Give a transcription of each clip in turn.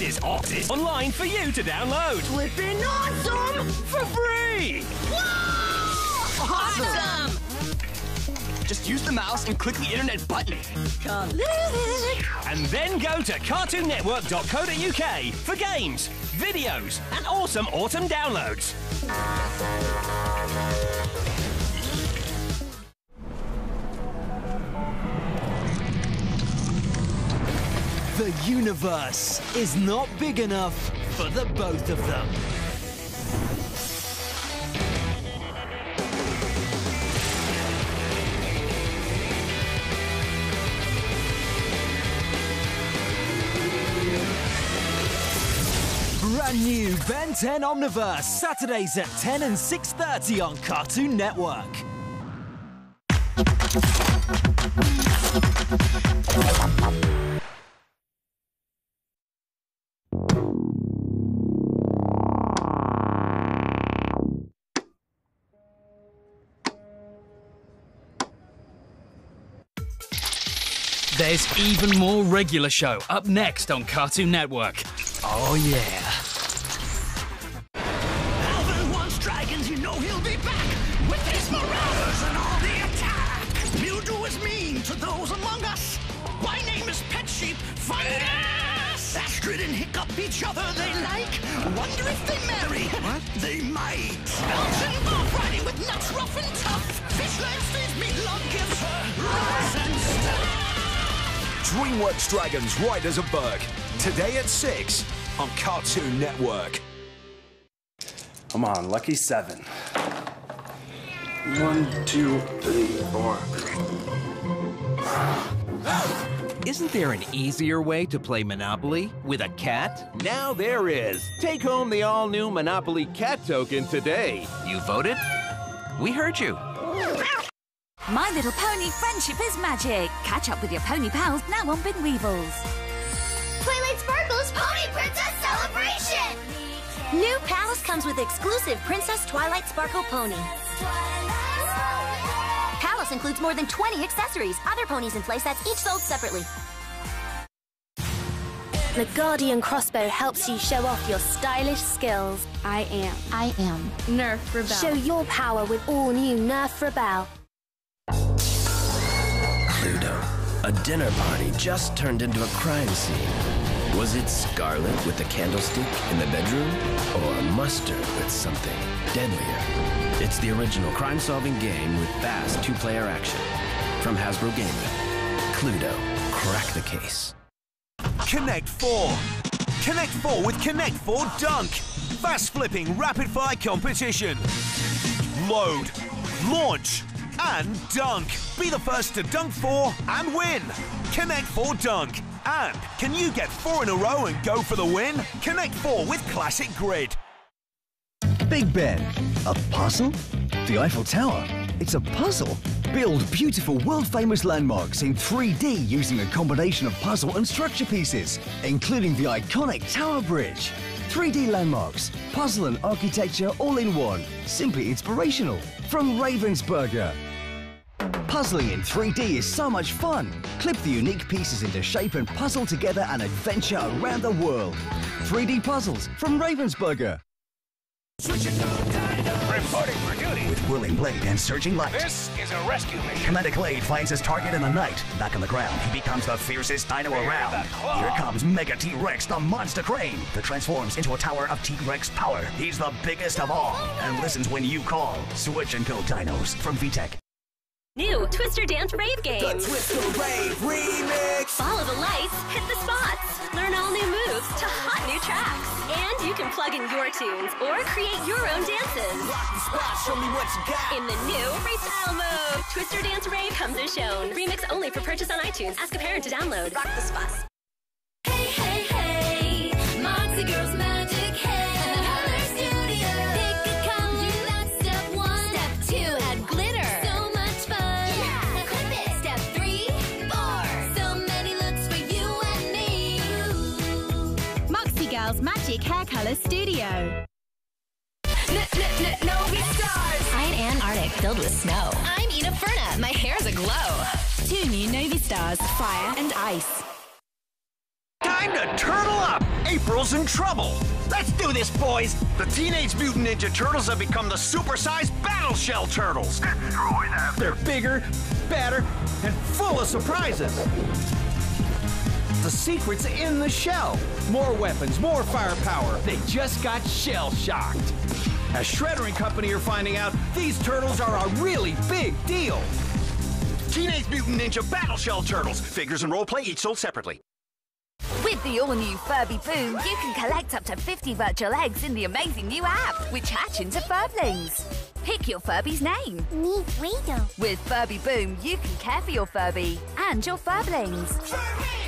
is Oxys online for you to download. Flipping awesome! For free! Awesome! Just use the mouse and click the internet button. And then go to cartoonnetwork.co.uk for games, videos, and awesome autumn downloads. The universe is not big enough for the both of them. Brand new Ben 10 Omniverse, Saturdays at 10 and 6.30 on Cartoon Network. There's even more regular show up next on Cartoon Network. Oh yeah. Alvin wants dragons, you know he'll be back with his marauders and all the attack. Mildew is mean to those among us. My name is Pet Sheep Fungus. Astrid and Hiccup each other they like. Wonder if they marry. What? They might. Elves Bob riding with nuts rough and tough. Fishland feeds me love gives her rise and stuff. DreamWorks Dragons Riders of Berk. Today at 6 on Cartoon Network. Come on, lucky seven. One, two, three, four. Isn't there an easier way to play Monopoly with a cat? Now there is. Take home the all new Monopoly Cat Token today. You voted? We heard you. My Little Pony Friendship is Magic. Catch up with your pony pals now on Bin Weevils. Twilight Sparkle's Pony Princess Celebration! New Palace comes with exclusive Princess Twilight Sparkle Pony. Palace includes more than 20 accessories, other ponies in playsets, each sold separately. The Guardian crossbow helps you show off your stylish skills. I am. I am. Nerf Rebel. Show your power with all new Nerf Rebel. A dinner party just turned into a crime scene. Was it Scarlet with the candlestick in the bedroom? Or Mustard with something deadlier? It's the original crime solving game with fast two player action. From Hasbro Gaming. Cluedo. Crack the case. Connect 4. Connect 4 with Connect 4 Dunk. Fast flipping rapid fire competition. Load, launch, and dunk. Be the first to dunk 4 and win. Connect 4 Dunk. And can you get 4 in a row and go for the win? Connect 4 with Classic Grid. Big Ben. A puzzle? The Eiffel Tower. It's a puzzle. Build beautiful world-famous landmarks in 3D using a combination of puzzle and structure pieces, including the iconic Tower Bridge. 3D landmarks, puzzle and architecture all in one. Simply inspirational. From Ravensburger. Puzzling in 3D is so much fun. Clip the unique pieces into shape and puzzle together an adventure around the world. 3D puzzles from Ravensburger. Reporting for duty. With whirling blade and surging light. This is a rescue mission. Commander Glade finds his target in the night. Back on the ground, he becomes the fiercest dino around. Here comes Mega T-Rex, the monster crane, that transforms into a tower of T-Rex power. He's the biggest of all, and listens when you call. Switch and go dinos from VTech. New Twister Dance Rave game. The Twister Rave Remix. Follow the lights, hit the spots, learn all new moves to hot new tracks. And you can plug in your tunes or create your own dances. Rock the spot, show me what you got. In the new freestyle mode, Twister Dance Rave comes as shown. Remix only for purchase on iTunes. Ask a parent to download. Rock the spots. Magic Hair Color Studio. Novi Stars. I'm Ann Arctic, filled with snow. I'm Ina Ferna. My hair's aglow. Two new Novi Stars, Fire and Ice. Time to turtle up! April's in trouble! Let's do this, boys! The Teenage Mutant Ninja Turtles have become the supersized Battle Shell Turtles! Destroy them! They're bigger, better, and full of surprises! The secret's in the shell. More weapons, more firepower. They just got shell shocked. As Shredder and company are finding out, these turtles are a really big deal. Teenage Mutant Ninja Battle Shell Turtles. Figures and roleplay each sold separately. With the all-new Furby Boom, you can collect up to 50 virtual eggs in the amazing new app, which hatch into Furblings. Pick your Furby's name. Me, Rito. With Furby Boom, you can care for your Furby and your Furblings.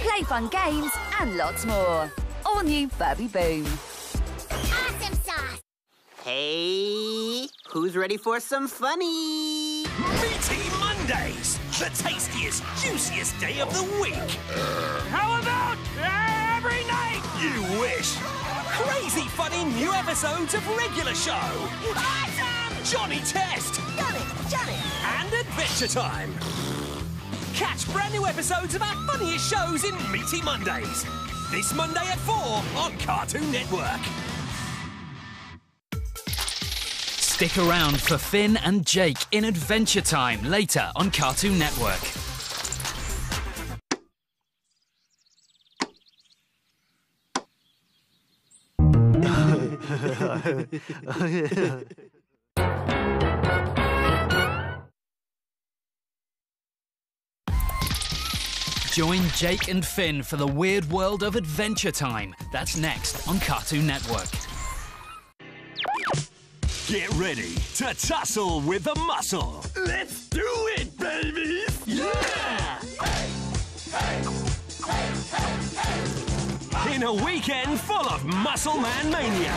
Play fun games and lots more. All new Furby Boom. Awesome sauce! Hey, who's ready for some funny? Meaty Mondays, the tastiest, juiciest day of the week. Uh. How about uh, every night? You wish. Crazy funny new episodes of regular show. Awesome! Johnny Test. Johnny, Johnny. And Adventure Time. Catch brand new episodes of our funniest shows in Meaty Mondays. This Monday at 4 on Cartoon Network. Stick around for Finn and Jake in Adventure Time later on Cartoon Network. Join Jake and Finn for the weird world of Adventure Time. That's next on Cartoon Network. Get ready to tussle with the muscle. Let's do it, babies! Yeah! In a weekend full of Muscle Man mania.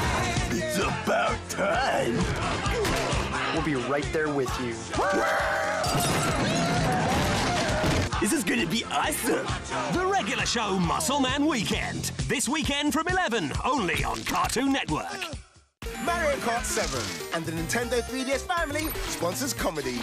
It's about time! We'll be right there with you. This is gonna be awesome! The regular show Muscle Man Weekend. This weekend from 11, only on Cartoon Network. Mario Kart 7 and the Nintendo 3DS family sponsors comedy.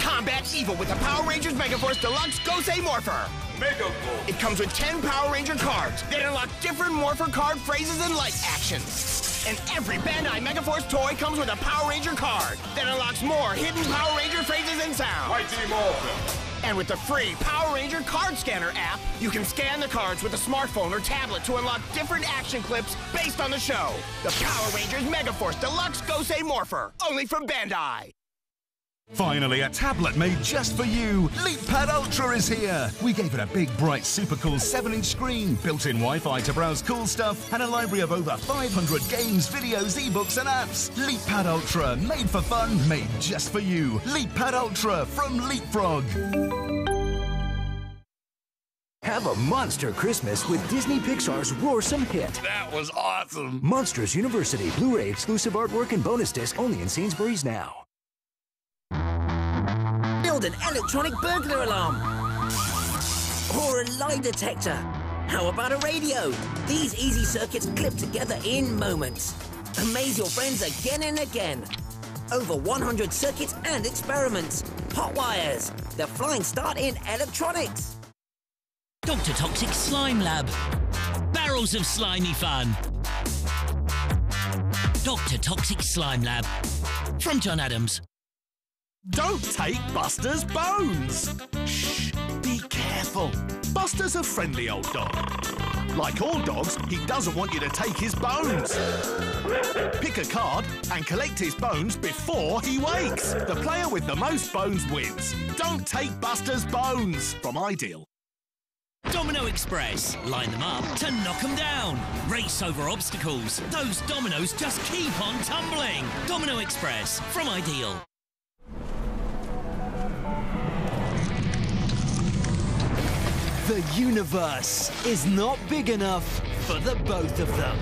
Combat evil with the Power Rangers Megaforce Deluxe Gosei Morpher! Megaforce! It comes with 10 Power Ranger cards that unlock different Morpher card phrases and light actions. And every Bandai Megaforce toy comes with a Power Ranger card that unlocks more hidden Power Ranger phrases and sounds. Mighty Morphin! And with the free Power Ranger Card Scanner app, you can scan the cards with a smartphone or tablet to unlock different action clips based on the show. The Power Rangers Megaforce Deluxe Gosei Morpher, only from Bandai. Finally, a tablet made just for you. LeapPad Ultra is here. We gave it a big, bright, super cool 7-inch screen, built-in Wi-Fi to browse cool stuff, and a library of over 500 games, videos, ebooks, and apps. LeapPad Ultra, made for fun, made just for you. LeapPad Ultra from Leapfrog. Have a monster Christmas with Disney Pixar's Roarsome Hit. That was awesome. Monsters University, Blu-ray exclusive artwork and bonus disc only in Sainsbury's now. An electronic burglar alarm. Or a lie detector. How about a radio? These easy circuits clip together in moments. Amaze your friends again and again. Over 100 circuits and experiments. Hot wires. The flying start in electronics. Dr. Toxic Slime Lab. Barrels of slimy fun. Dr. Toxic Slime Lab. From John Adams. Don't take Buster's bones! Shh, be careful. Buster's a friendly old dog. Like all dogs, he doesn't want you to take his bones. Pick a card and collect his bones before he wakes. The player with the most bones wins. Don't take Buster's bones from Ideal. Domino Express. Line them up to knock them down. Race over obstacles. Those dominoes just keep on tumbling. Domino Express from Ideal. The universe is not big enough for the both of them.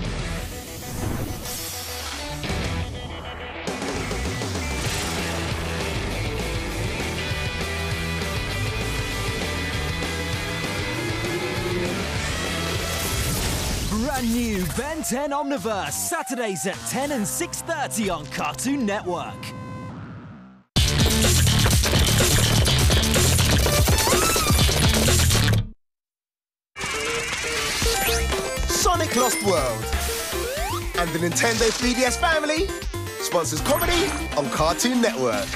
Brand new Ben 10 Omniverse, Saturdays at 10 and 6.30 on Cartoon Network. Lost World. And the Nintendo 3DS family sponsors comedy on Cartoon Network.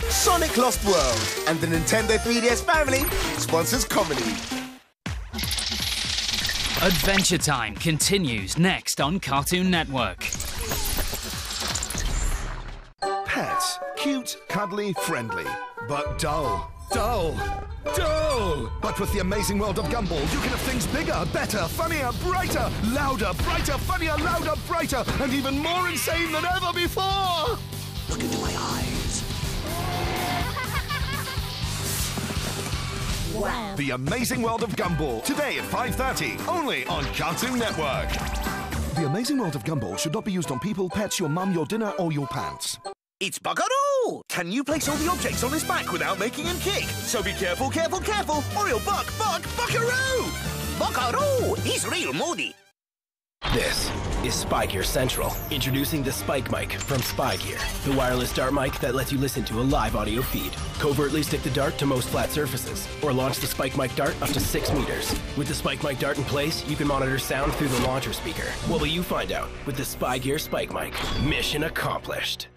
Sonic Lost World and the Nintendo 3DS family sponsors comedy. Adventure Time continues next on Cartoon Network. Pets. Cute, cuddly, friendly. But dull. Dull. Dull! But with the amazing world of Gumball, you can have things bigger, better, funnier, brighter, louder, brighter, funnier, louder, brighter, and even more insane than ever before! Look into my eyes. Wow. The amazing world of Gumball, today at 5.30, only on Cartoon Network. The amazing world of Gumball should not be used on people, pets, your mum, your dinner, or your pants. It's Buckaroo! Can you place all the objects on his back without making him kick? So be careful, careful, careful, or he'll buck, buck, Buckaroo! Buckaroo! He's real moody. This is Spy Gear Central, introducing the Spike Mic from Spy Gear, the wireless dart mic that lets you listen to a live audio feed. Covertly stick the dart to most flat surfaces, or launch the Spike Mic dart up to 6 meters. With the Spike Mic dart in place, you can monitor sound through the launcher speaker. What will you find out with the Spy Gear Spike Mic? Mission accomplished.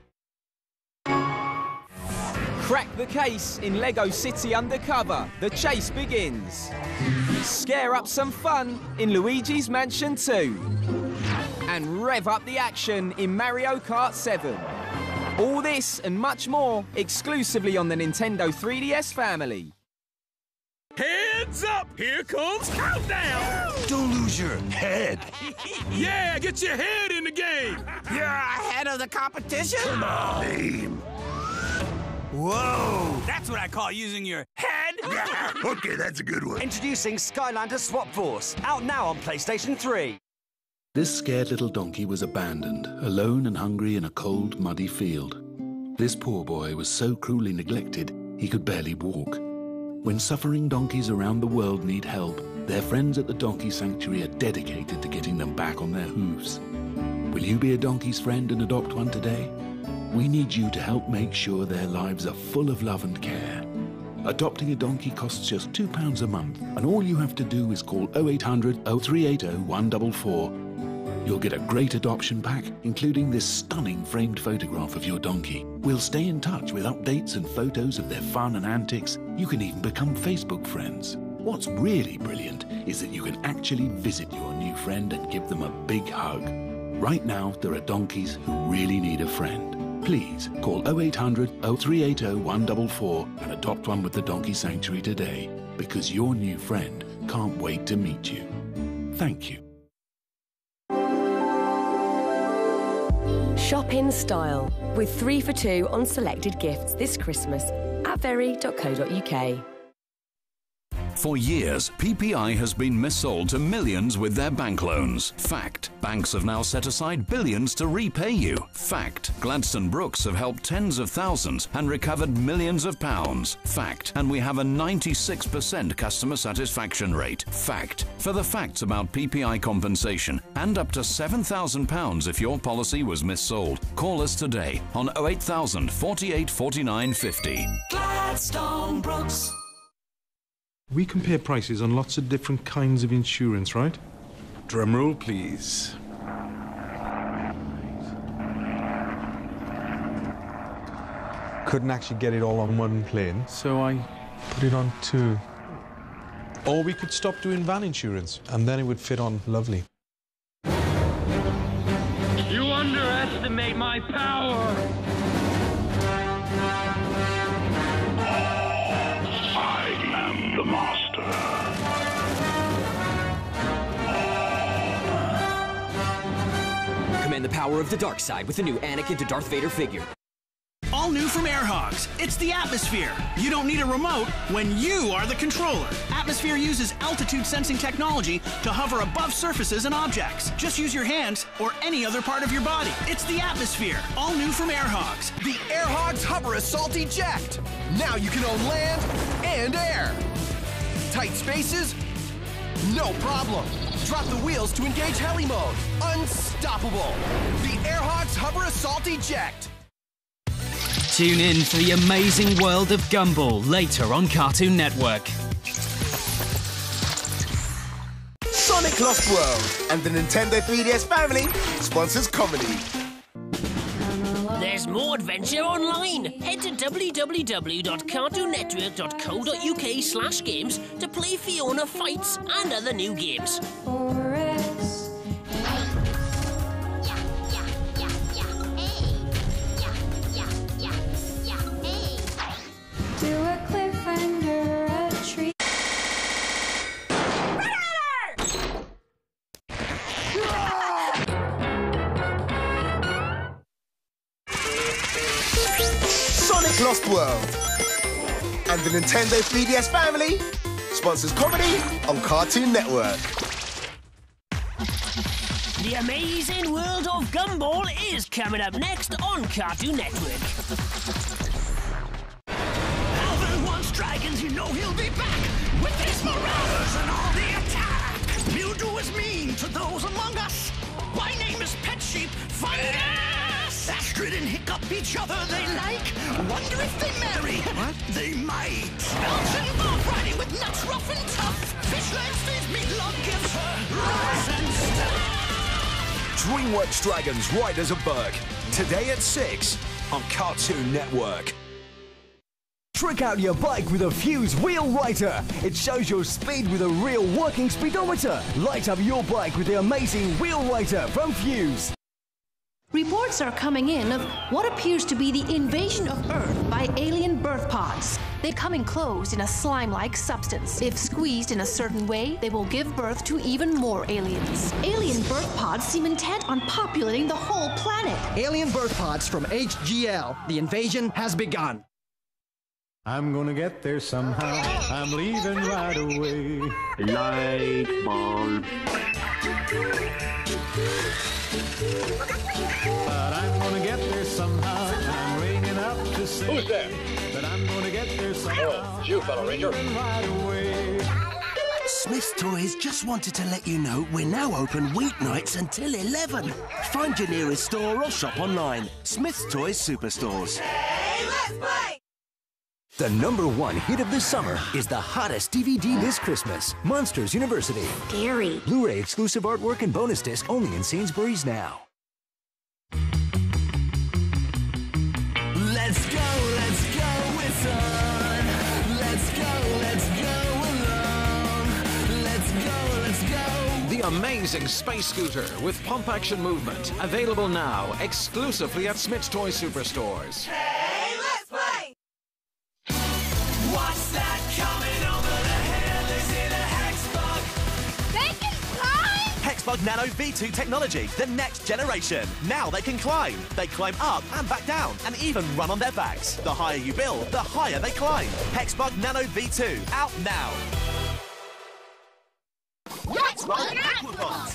Crack the case in Lego City Undercover. The chase begins. Scare up some fun in Luigi's Mansion 2. And rev up the action in Mario Kart 7. All this and much more exclusively on the Nintendo 3DS family. Heads up! Here comes Countdown! Don't lose your head. yeah, get your head in the game! You're ahead of the competition? Come on. Name. Whoa! That's what I call using your head! okay, that's a good one. Introducing Skylander Swap Force, out now on PlayStation 3. This scared little donkey was abandoned, alone and hungry in a cold, muddy field. This poor boy was so cruelly neglected he could barely walk. When suffering donkeys around the world need help, their friends at the Donkey Sanctuary are dedicated to getting them back on their hooves. Will you be a donkey's friend and adopt one today? We need you to help make sure their lives are full of love and care. Adopting a donkey costs just £2 a month, and all you have to do is call 0800 0380 144. You'll get a great adoption pack, including this stunning framed photograph of your donkey. We'll stay in touch with updates and photos of their fun and antics. You can even become Facebook friends. What's really brilliant is that you can actually visit your new friend and give them a big hug. Right now, there are donkeys who really need a friend. Please call 0800 0380 144 and adopt one with the Donkey Sanctuary today because your new friend can't wait to meet you. Thank you. Shop in style with three for two on selected gifts this Christmas at very.co.uk. For years, PPI has been missold to millions with their bank loans. Fact. Banks have now set aside billions to repay you. Fact. Gladstone Brooks have helped tens of thousands and recovered millions of pounds. Fact. And we have a 96% customer satisfaction rate. Fact. For the facts about PPI compensation and up to £7,000 if your policy was missold, call us today on 08000 48 49 50. Gladstone Brooks. We compare prices on lots of different kinds of insurance, right? Drum roll, please. Couldn't actually get it all on one plane, so I put it on two. Or we could stop doing van insurance, and then it would fit on lovely. You underestimate my power! Command the power of the dark side with the new Anakin to Darth Vader figure. All new from Airhogs. It's the Atmosphere. You don't need a remote when you are the controller. Atmosphere uses altitude sensing technology to hover above surfaces and objects. Just use your hands or any other part of your body. It's the Atmosphere. All new from Airhogs. The Airhogs Hover Assault Eject. Now you can own land and air. Tight spaces? No problem. Drop the wheels to engage heli mode. Unstoppable. The Airhogs Hover Assault Eject. Tune in for the amazing world of Gumball later on Cartoon Network. Sonic Sonic Lost World and the Nintendo 3DS family sponsors comedy. There's more adventure online. Head to www.cartoonnetwork.co.uk slash games to play Fiona Fights and other new games. World and the Nintendo 3DS family sponsors comedy on Cartoon Network. The amazing world of Gumball is coming up next on Cartoon Network. Each other they like. Wonder if they marry. What? They might. Elves involved riding with nuts rough and tough. Stays meat log gives her rise and stuff. DreamWorks Dragons Riders of Berk. Today at 6 on Cartoon Network. Trick out your bike with a Fuse Wheel Writer. It shows your speed with a real working speedometer. Light up your bike with the amazing Wheel Writer from Fuse. Reports are coming in of what appears to be the invasion of Earth by alien birth pods. They come enclosed in a slime like substance. If squeezed in a certain way, they will give birth to even more aliens. Alien birth pods seem intent on populating the whole planet. Alien birth pods from HGL. The invasion has begun. I'm gonna get there somehow. I'm leaving right away. Light bulb. But I'm gonna get there somehow. I'm ringing up to say Who's there? that I'm gonna get there somehow. Oh, it's you, fellow ranger. Leaving right away. Smith's Toys just wanted to let you know we're now open weeknights until 11. Find your nearest store or shop online. Smith's Toys Superstores. The number one hit of this summer is the hottest DVD this Christmas Monsters University. Scary. Blu ray exclusive artwork and bonus disc only in Sainsbury's now. Let's go, let's go with fun. Let's go, let's go alone. Let's go, let's go. The amazing Space Scooter with pump action movement. Available now exclusively at Smith's Toy Superstores. Hey, Hexbug Nano V2 technology, the next generation. Now they can climb. They climb up and back down, and even run on their backs. The higher you build, the higher they climb. Hexbug Nano V2, out now.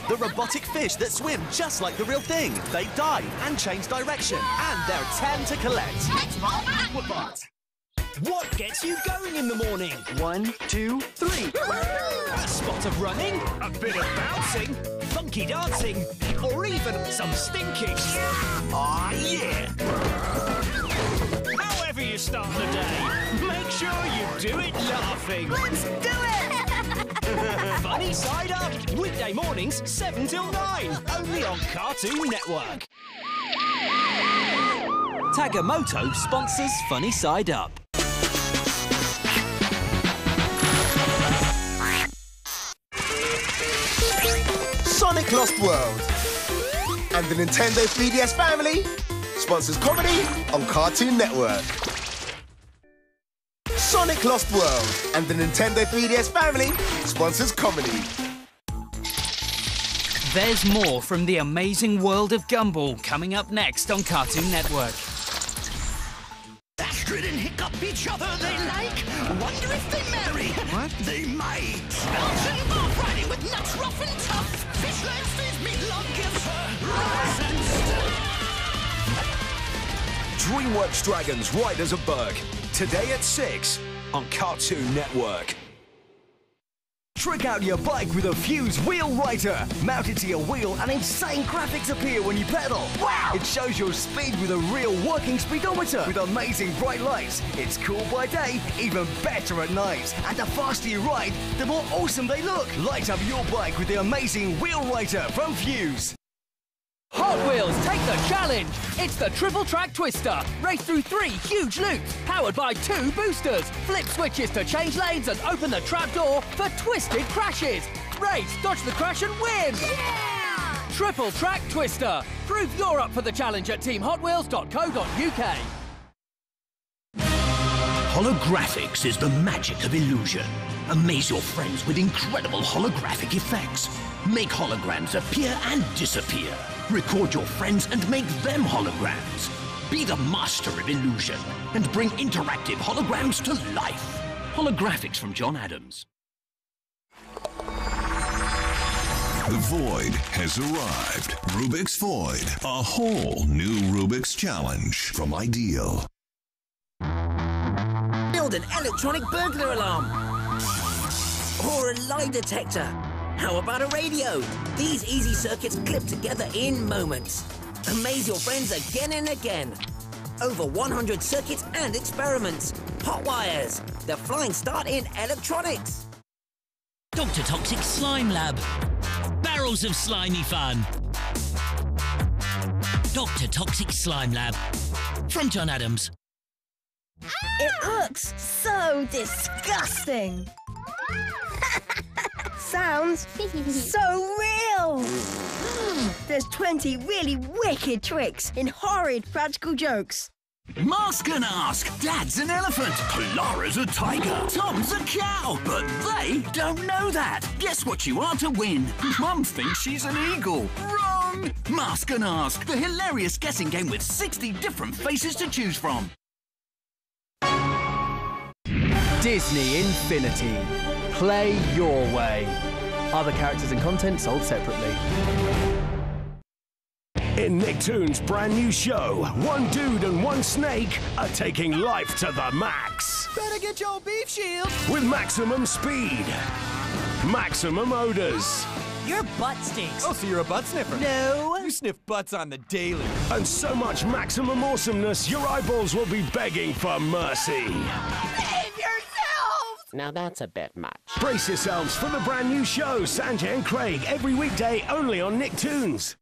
The robotic fish that swim just like the real thing. They dive and change direction, and they're 10 to collect. Aquabot. What gets you going in the morning? One, two, three. A spot of running, a bit of bouncing, funky dancing, or even some stinking. Ah, yeah! However you start the day, make sure you do it laughing. Let's do it! Funny side up, weekday mornings, 7 till 9, only on Cartoon Network. Tagamoto sponsors Funny Side Up. Lost World and the Nintendo 3DS family sponsors comedy on Cartoon Network. Sonic Lost World and the Nintendo 3DS family sponsors comedy. There's more from the amazing world of Gumball coming up next on Cartoon Network. Astrid and Hiccup each other they like. Wonder if they marry. What? They might. Elves involved riding with nuts rough and tough. Fishland DreamWorks Dragons Riders of Berk. Today at 6 on Cartoon Network. Trick out your bike with a Fuse Wheel Writer. Mounted to your wheel and insane graphics appear when you pedal. Wow! It shows your speed with a real working speedometer with amazing bright lights. It's cool by day, even better at night. And the faster you ride, the more awesome they look. Light up your bike with the amazing Wheel Writer from Fuse. Hot Wheels, take the challenge! It's the Triple Track Twister. Race through three huge loops, powered by two boosters. Flip switches to change lanes and open the trapdoor for twisted crashes. Race, dodge the crash and win! Yeah! Triple Track Twister. Prove you're up for the challenge at teamhotwheels.co.uk. Holographics is the magic of illusion. Amaze your friends with incredible holographic effects. Make holograms appear and disappear. Record your friends and make them holograms. Be the master of illusion and bring interactive holograms to life. Holographics from John Adams. The Void has arrived. Rubik's Void, a whole new Rubik's challenge from Ideal. Build an electronic burglar alarm. Or a lie detector. How about a radio? These easy circuits clip together in moments. Amaze your friends again and again. Over 100 circuits and experiments. Hot wires. The flying start in electronics. Dr. Toxic Slime Lab. Barrels of slimy fun. Dr. Toxic Slime Lab. From John Adams. It looks so disgusting. Sounds so real. There's 20 really wicked tricks in horrid practical jokes. Mask and Ask. Dad's an elephant. Clara's a tiger. Tom's a cow. But they don't know that. Guess what you are to win? Mum thinks she's an eagle. Wrong! Mask and Ask. The hilarious guessing game with 60 different faces to choose from. Disney Infinity. Play your way. Other characters and content sold separately. In Nicktoons' brand new show, one dude and one snake are taking life to the max. Better get your beef shield. With maximum speed, maximum odors, Your butt stinks. Oh, so you're a butt sniffer? No. You sniff butts on the daily. and so much maximum awesomeness, your eyeballs will be begging for mercy. Save yourselves! Now that's a bit much. Brace yourselves for the brand new show, Sanjay and Craig, every weekday only on Nicktoons.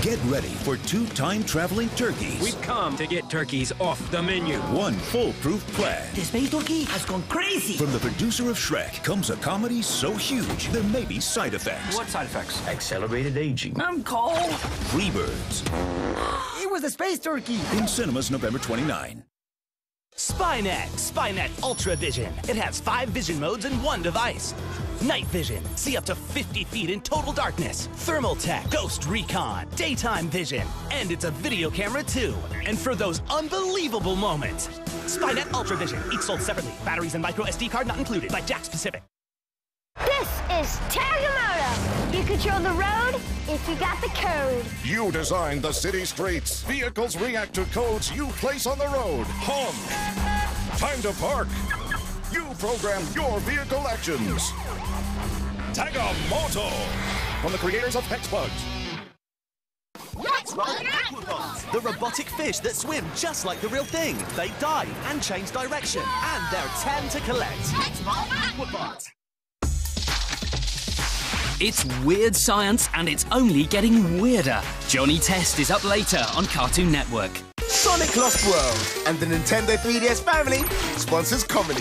Get ready for two time traveling turkeys. We've come to get turkeys off the menu. One foolproof plan. The space turkey has gone crazy. From the producer of Shrek comes a comedy so huge there may be side effects. What side effects? Accelerated aging. I'm cold. Freebirds. It was a space turkey. In cinemas November 29. Spynet, Spynet Ultra Vision. It has five vision modes in one device. Night vision, see up to 50 feet in total darkness. Thermal tech, ghost recon, daytime vision, and it's a video camera too. And for those unbelievable moments. Spynet Ultra Vision, each sold separately. Batteries and micro SD card not included by Jakks Pacific. This is Tagamoto. You control the road if you got the code. You designed the city streets. Vehicles react to codes you place on the road. Honk. Time to park. You program your vehicle actions. Tagamoto. From the creators of Hexbugs. Let's ride Aquabots! The robotic fish that swim just like the real thing. They dive and change direction, and they're 10 to collect. Let's ride Aquabots! It's weird science and it's only getting weirder. Johnny Test is up later on Cartoon Network. Sonic Lost World and the Nintendo 3DS family sponsors comedy.